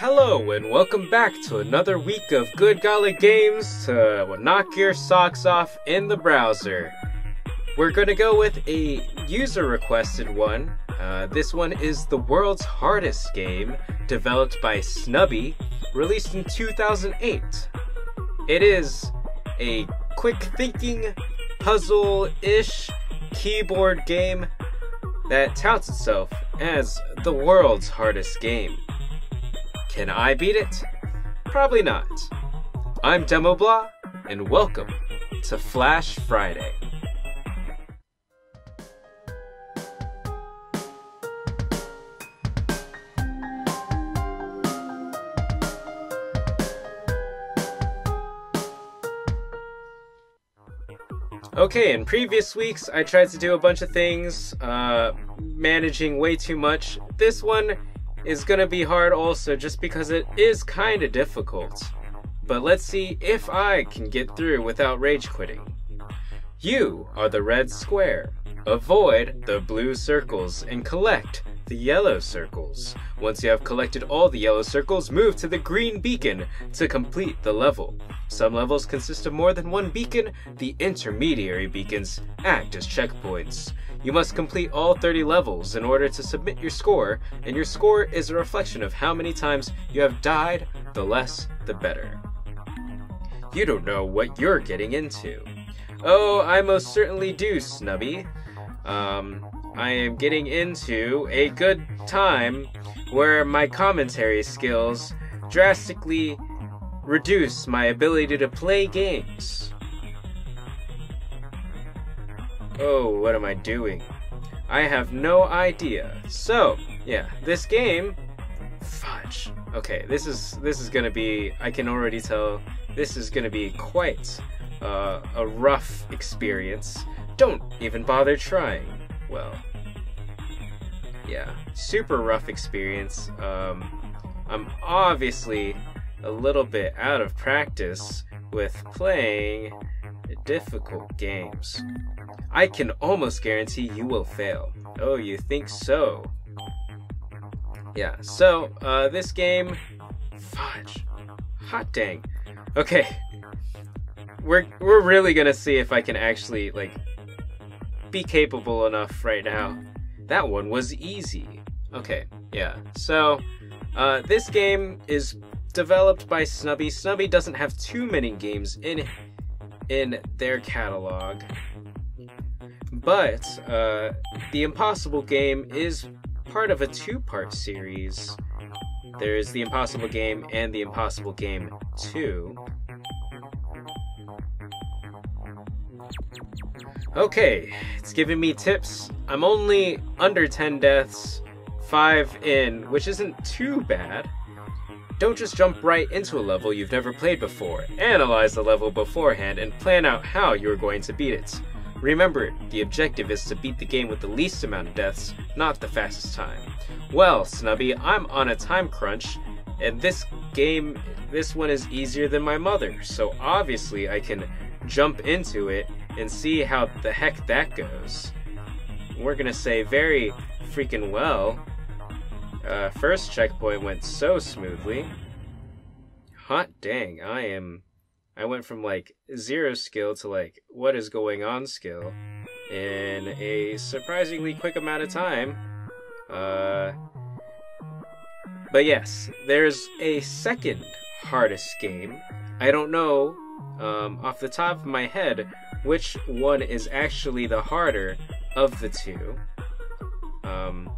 Hello and welcome back to another week of Good Golly Games to knock your socks off in the browser. We're going to go with a user requested one. Uh, this one is the world's hardest game, developed by Snubby, released in 2008. It is a quick thinking, puzzle ish keyboard game that touts itself as the world's hardest game. Can I beat it? Probably not. I'm Demoblah, and welcome to Flash Friday. Okay, in previous weeks, I tried to do a bunch of things, uh, managing way too much. This one is gonna be hard also, just because it is kinda difficult. But let's see if I can get through without rage quitting. You are the red square. Avoid the blue circles and collect the yellow circles. Once you have collected all the yellow circles, move to the green beacon to complete the level. Some levels consist of more than one beacon. The intermediary beacons act as checkpoints. You must complete all 30 levels in order to submit your score, and your score is a reflection of how many times you have died, the less the better. You don't know what you're getting into. Oh, I most certainly do, Snubby. Um, I am getting into a good time where my commentary skills drastically reduce my ability to play games. Oh, what am I doing? I have no idea. So, yeah, this game fudge. Okay, this is this is to be I can already tell this is to be quite uh, a rough experience. Don't even bother trying. Well, yeah, super rough experience. Um, I'm obviously a little bit out of practice with playing difficult games. I can almost guarantee you will fail. Oh, you think so? Yeah, so, uh, this game. Fudge. Hot dang. Okay. We're, we're really gonna see if I can actually, like, be capable enough right now. That one was easy. Okay, yeah. So, uh, this game is developed by Snubby. Snubby doesn't have too many games in in their catalog. But uh, the Impossible game is part of a two part series. There's the Impossible game and the Impossible game 2. Okay, it's giving me tips. I'm only under 10 deaths, 5 in, which isn't too bad. Don't just jump right into a level you've never played before. Analyze the level beforehand and plan out how you are going to beat it. Remember, the objective is to beat the game with the least amount of deaths, not the fastest time. Well, Snubby, I'm on a time crunch, and this game, this one is easier than my mother, so obviously I can jump into it and see how the heck that goes. We're gonna say very freaking well. Uh, first checkpoint went so smoothly. Hot dang, I am I went from like zero skill to like what is going on skill in a surprisingly quick amount of time. Uh, but yes, there's a second hardest game. I don't know um, off the top of my head which one is actually the harder of the two. Um,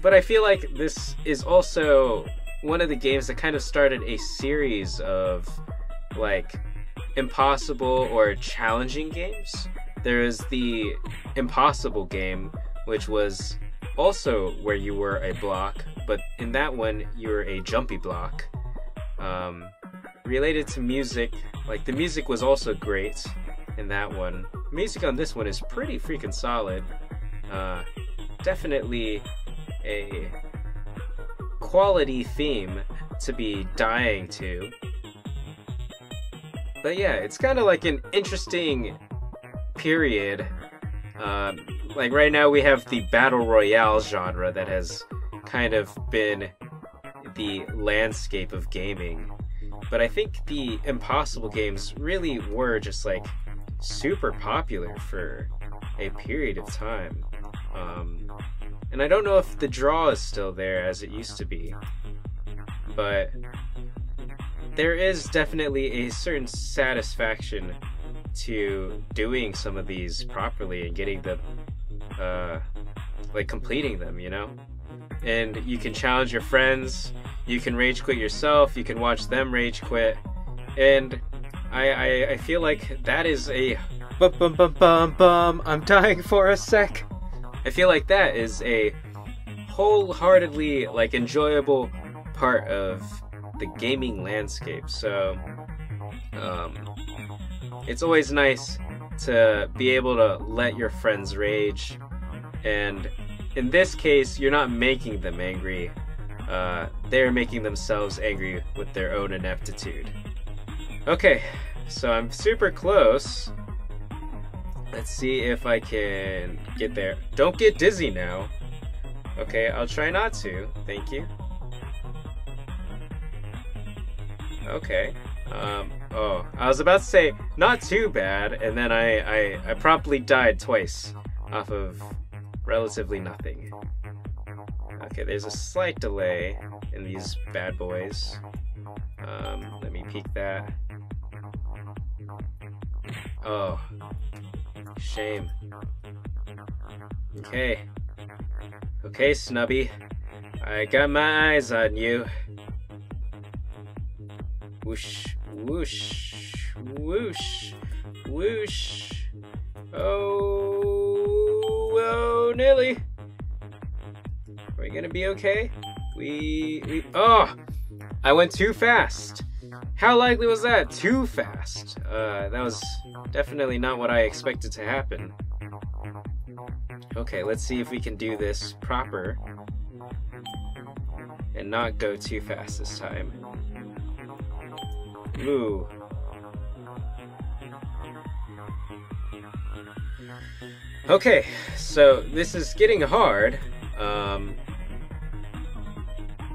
but I feel like this is also one of the games that kind of started a series of like impossible or challenging games. There is the impossible game, which was also where you were a block, but in that one you were a jumpy block. Um, related to music, like the music was also great in that one. Music on this one is pretty freaking solid. Uh, definitely a quality theme to be dying to. But yeah, it's kind of like an interesting period. Um, like right now, we have the battle royale genre that has kind of been the landscape of gaming. But I think the Impossible games really were just like super popular for a period of time. Um, and I don't know if the draw is still there as it used to be, but there is definitely a certain satisfaction to doing some of these properly and getting them, uh, like completing them, you know? And you can challenge your friends, you can rage quit yourself, you can watch them rage quit, and I, I, I feel like that is a bum bum bum bum bum, I'm dying for a sec. I feel like that is a wholeheartedly like enjoyable part of the gaming landscape. So um, it's always nice to be able to let your friends rage, and in this case, you're not making them angry. Uh, they're making themselves angry with their own ineptitude. Okay, so I'm super close. Let's see if I can get there. Don't get dizzy now. Okay, I'll try not to. Thank you. Okay. Um, oh, I was about to say not too bad, and then I, I, I promptly died twice off of relatively nothing. Okay, there's a slight delay in these bad boys. Um, let me peek that. Oh, shame. Okay. Okay, Snubby. I got my eyes on you. Whoosh, whoosh, whoosh, whoosh. Oh, oh, Nelly. Are we gonna be okay? We, we, oh, I went too fast. How likely was that? Too fast. Uh, that was definitely not what I expected to happen. Okay, let's see if we can do this proper and not go too fast this time. Ooh. Okay, so this is getting hard. Um,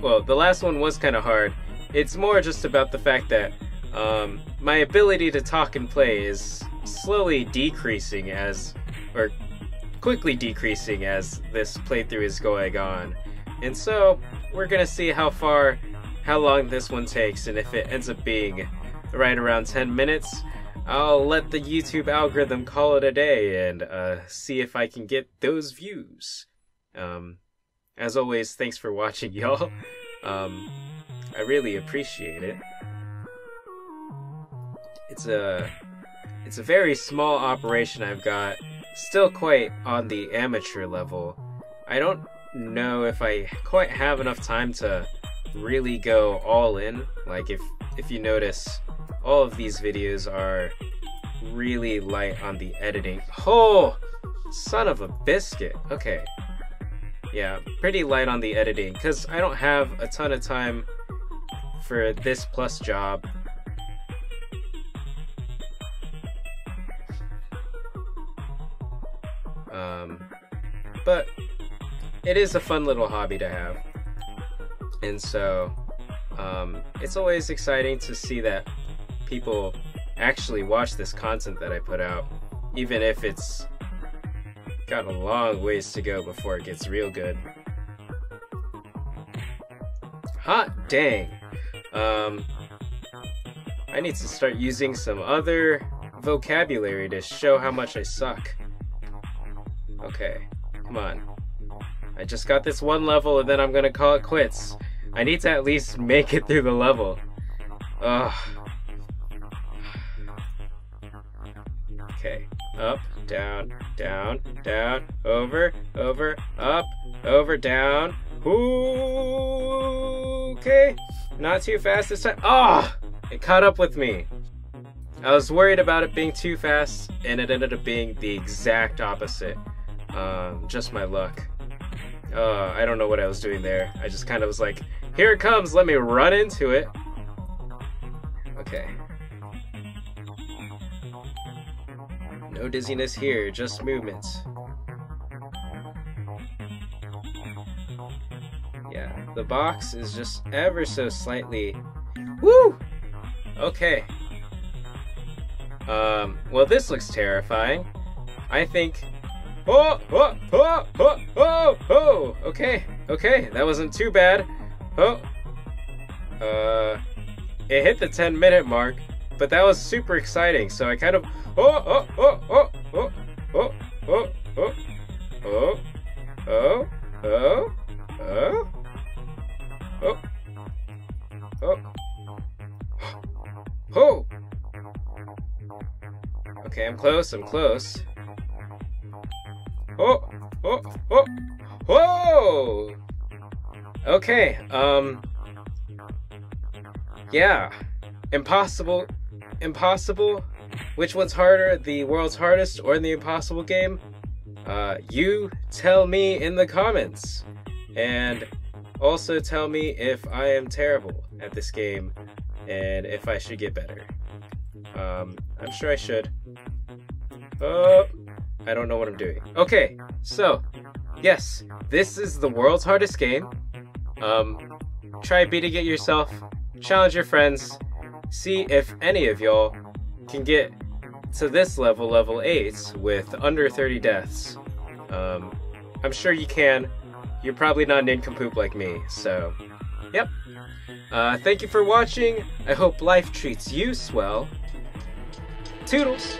well, the last one was kind of hard. It's more just about the fact that um, my ability to talk and play is slowly decreasing as, or quickly decreasing as this playthrough is going on. And so, we're gonna see how far how long this one takes, and if it ends up being right around 10 minutes, I'll let the YouTube algorithm call it a day and uh, see if I can get those views. Um, as always, thanks for watching, y'all. Um, I really appreciate it. It's a it's a very small operation I've got, still quite on the amateur level. I don't know if I quite have enough time to really go all in. Like if if you notice, all of these videos are really light on the editing. Oh, son of a biscuit. Okay. Yeah, pretty light on the editing because I don't have a ton of time for this plus job. Um, but it is a fun little hobby to have. And so um, it's always exciting to see that people actually watch this content that I put out, even if it's got a long ways to go before it gets real good. Hot dang. Um, I need to start using some other vocabulary to show how much I suck. Okay, come on. I just got this one level and then I'm gonna call it quits. I need to at least make it through the level. Ugh. Okay. Up, down, down, down, over, over, up, over, down. Ooh, okay. Not too fast this time. Ah! Oh, it caught up with me. I was worried about it being too fast, and it ended up being the exact opposite. Um, just my luck. Uh, I don't know what I was doing there. I just kind of was like, here it comes, let me run into it. Okay. No dizziness here, just movements. The box is just ever so slightly. Woo! Okay. Um, well, this looks terrifying. I think. Oh, oh, oh, oh, oh, oh! Okay, okay, that wasn't too bad. Oh. Uh, it hit the 10 minute mark, but that was super exciting, so I kind of. Oh, oh, oh, oh, oh, I'm close, I'm close. Oh! Oh! Oh! Whoa! Okay, um. Yeah. Impossible. Impossible? Which one's harder, the world's hardest or the impossible game? Uh, you tell me in the comments. And also tell me if I am terrible at this game and if I should get better. Um, I'm sure I should. I don't know what I'm doing. Okay, so, yes, this is the world's hardest game. Um, try beating it yourself, challenge your friends, see if any of y'all can get to this level, level 8, with under 30 deaths. Um, I'm sure you can. You're probably not an nincompoop like me, so, yep. Uh, thank you for watching. I hope life treats you swell. Toodles!